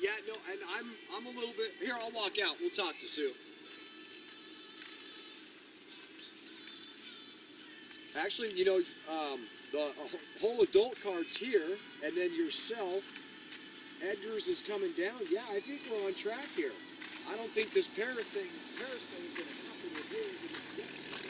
Yeah, no, and I'm I'm a little bit here. I'll walk out. We'll talk to Sue. Actually, you know, um, the whole adult card's here, and then yourself. Edgar's is coming down. Yeah, I think we're on track here. I don't think this Paris thing, Paris thing is going to happen with him.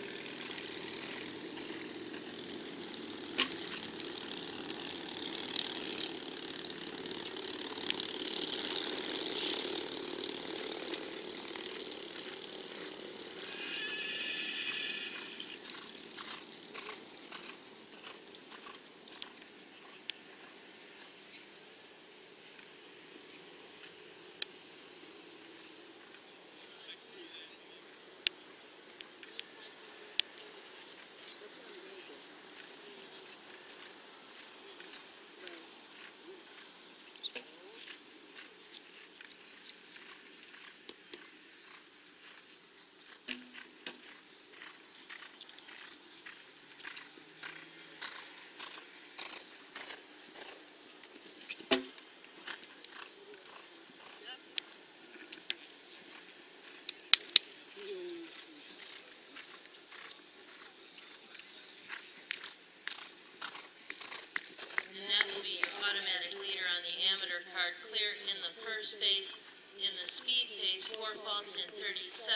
automatic leader on the amateur card, clear in the first pace, in the speed pace, four faults in 37.